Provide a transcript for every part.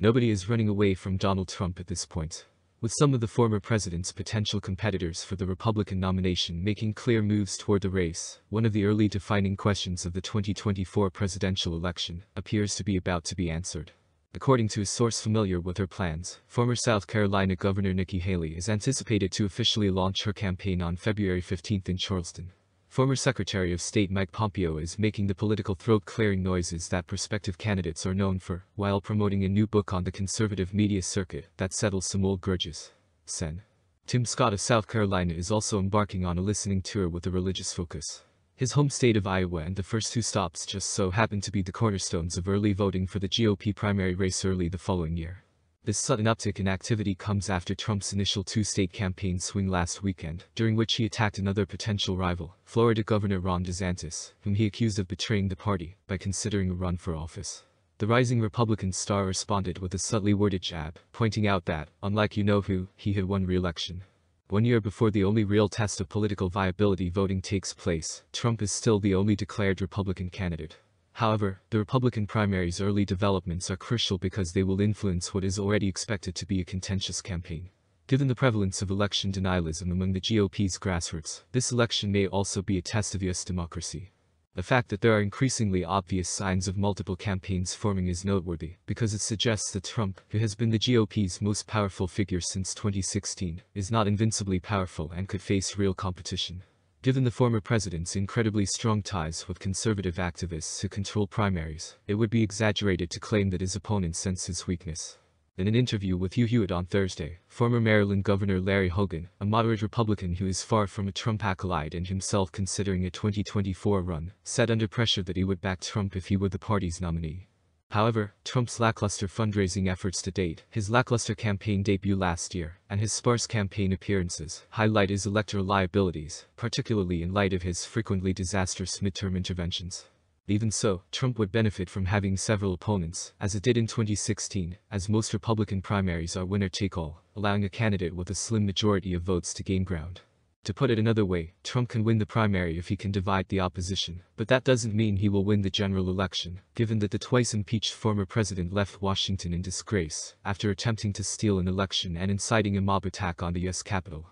Nobody is running away from Donald Trump at this point. With some of the former president's potential competitors for the Republican nomination making clear moves toward the race, one of the early defining questions of the 2024 presidential election appears to be about to be answered. According to a source familiar with her plans, former South Carolina Governor Nikki Haley is anticipated to officially launch her campaign on February 15 in Charleston. Former Secretary of State Mike Pompeo is making the political throat-clearing noises that prospective candidates are known for, while promoting a new book on the conservative media circuit that settles some old grudges. Sen. Tim Scott of South Carolina is also embarking on a listening tour with a religious focus. His home state of Iowa and the first two stops just so happen to be the cornerstones of early voting for the GOP primary race early the following year. This sudden uptick in activity comes after Trump's initial two-state campaign swing last weekend, during which he attacked another potential rival, Florida Governor Ron DeSantis, whom he accused of betraying the party by considering a run for office. The rising Republican star responded with a subtly worded jab, pointing out that, unlike you-know-who, he had won re-election. One year before the only real test of political viability voting takes place, Trump is still the only declared Republican candidate. However, the Republican primary's early developments are crucial because they will influence what is already expected to be a contentious campaign. Given the prevalence of election denialism among the GOP's grassroots, this election may also be a test of U.S. democracy. The fact that there are increasingly obvious signs of multiple campaigns forming is noteworthy, because it suggests that Trump, who has been the GOP's most powerful figure since 2016, is not invincibly powerful and could face real competition. Given the former president's incredibly strong ties with conservative activists who control primaries, it would be exaggerated to claim that his opponents sense his weakness. In an interview with Hugh Hewitt on Thursday, former Maryland Governor Larry Hogan, a moderate Republican who is far from a Trump acolyte and himself considering a 2024 run, said under pressure that he would back Trump if he were the party's nominee. However, Trump's lackluster fundraising efforts to date, his lackluster campaign debut last year, and his sparse campaign appearances highlight his electoral liabilities, particularly in light of his frequently disastrous midterm interventions. Even so, Trump would benefit from having several opponents, as it did in 2016, as most Republican primaries are winner-take-all, allowing a candidate with a slim majority of votes to gain ground. To put it another way, Trump can win the primary if he can divide the opposition, but that doesn't mean he will win the general election, given that the twice impeached former president left Washington in disgrace after attempting to steal an election and inciting a mob attack on the U.S. Capitol.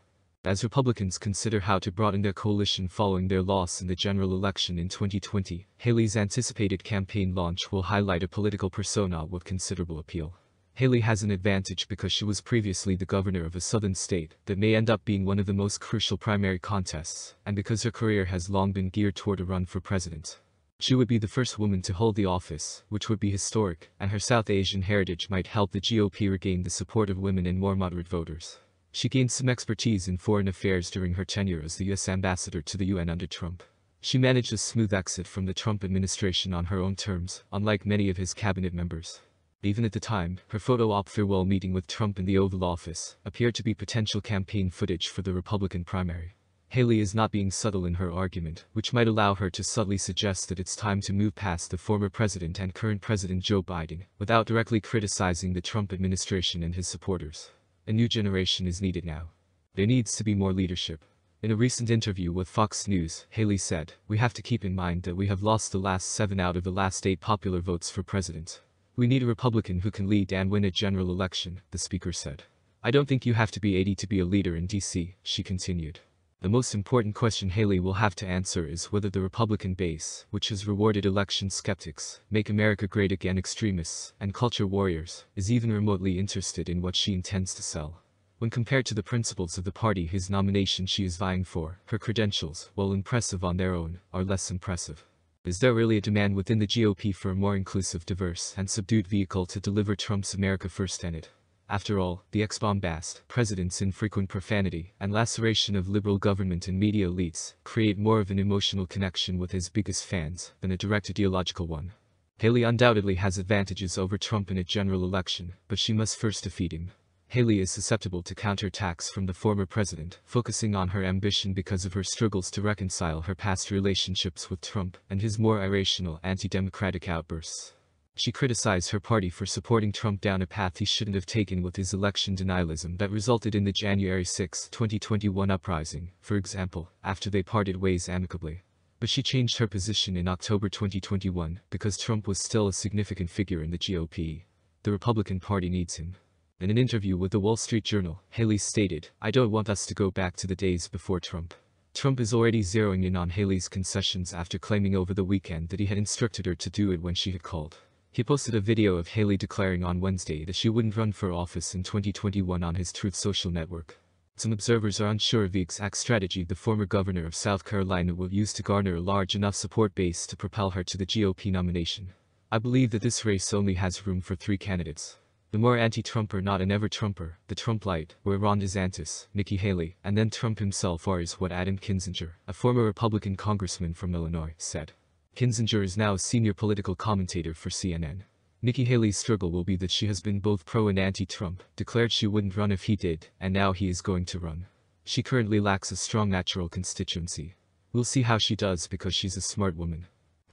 As Republicans consider how to broaden their coalition following their loss in the general election in 2020, Haley's anticipated campaign launch will highlight a political persona with considerable appeal. Haley has an advantage because she was previously the governor of a southern state that may end up being one of the most crucial primary contests, and because her career has long been geared toward a run for president. She would be the first woman to hold the office, which would be historic, and her South Asian heritage might help the GOP regain the support of women and more moderate voters. She gained some expertise in foreign affairs during her tenure as the U.S. ambassador to the UN under Trump. She managed a smooth exit from the Trump administration on her own terms, unlike many of his cabinet members. Even at the time, her photo op farewell meeting with Trump in the Oval Office appeared to be potential campaign footage for the Republican primary. Haley is not being subtle in her argument, which might allow her to subtly suggest that it's time to move past the former president and current president Joe Biden, without directly criticizing the Trump administration and his supporters. A new generation is needed now. There needs to be more leadership. In a recent interview with Fox News, Haley said, We have to keep in mind that we have lost the last seven out of the last eight popular votes for president. We need a Republican who can lead and win a general election, the speaker said. I don't think you have to be 80 to be a leader in D.C., she continued. The most important question Haley will have to answer is whether the Republican base, which has rewarded election skeptics, make America great again extremists, and culture warriors, is even remotely interested in what she intends to sell. When compared to the principles of the party whose nomination she is vying for, her credentials, while impressive on their own, are less impressive. Is there really a demand within the GOP for a more inclusive, diverse, and subdued vehicle to deliver Trump's America First tenet? After all, the ex-bombast, president's infrequent profanity, and laceration of liberal government and media elites create more of an emotional connection with his biggest fans than a direct ideological one. Haley undoubtedly has advantages over Trump in a general election, but she must first defeat him. Haley is susceptible to counterattacks from the former president, focusing on her ambition because of her struggles to reconcile her past relationships with Trump and his more irrational anti-democratic outbursts. She criticized her party for supporting Trump down a path he shouldn't have taken with his election denialism that resulted in the January 6, 2021 uprising, for example, after they parted ways amicably. But she changed her position in October 2021 because Trump was still a significant figure in the GOP. the Republican Party needs him. In an interview with the Wall Street Journal, Haley stated, I don't want us to go back to the days before Trump. Trump is already zeroing in on Haley's concessions after claiming over the weekend that he had instructed her to do it when she had called. He posted a video of Haley declaring on Wednesday that she wouldn't run for office in 2021 on his Truth Social network. Some observers are unsure of the exact strategy the former governor of South Carolina will use to garner a large enough support base to propel her to the GOP nomination. I believe that this race only has room for three candidates. The more anti-Trumper not an ever-Trumper, the Trump light, where Ron DeSantis, Nikki Haley, and then Trump himself are is what Adam Kinzinger, a former Republican congressman from Illinois, said. Kinzinger is now a senior political commentator for CNN. Nikki Haley's struggle will be that she has been both pro and anti-Trump, declared she wouldn't run if he did, and now he is going to run. She currently lacks a strong natural constituency. We'll see how she does because she's a smart woman.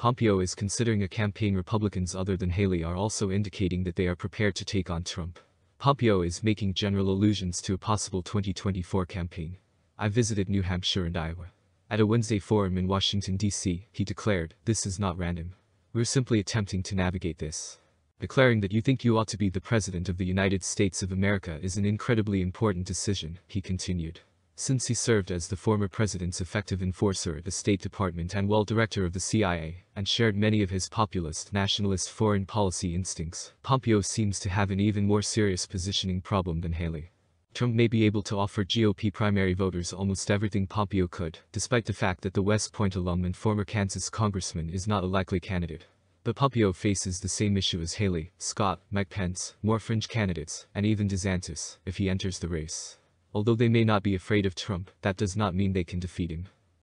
Pompeo is considering a campaign Republicans other than Haley are also indicating that they are prepared to take on Trump. Pompeo is making general allusions to a possible 2024 campaign. I visited New Hampshire and Iowa. At a Wednesday forum in Washington, D.C., he declared, This is not random. We're simply attempting to navigate this. Declaring that you think you ought to be the President of the United States of America is an incredibly important decision, he continued. Since he served as the former president's effective enforcer at the State Department and well director of the CIA, and shared many of his populist nationalist foreign policy instincts, Pompeo seems to have an even more serious positioning problem than Haley. Trump may be able to offer GOP primary voters almost everything Pompeo could, despite the fact that the West Point alum and former Kansas congressman is not a likely candidate. But Pompeo faces the same issue as Haley, Scott, Mike Pence, more fringe candidates, and even DeSantis, if he enters the race. Although they may not be afraid of Trump, that does not mean they can defeat him.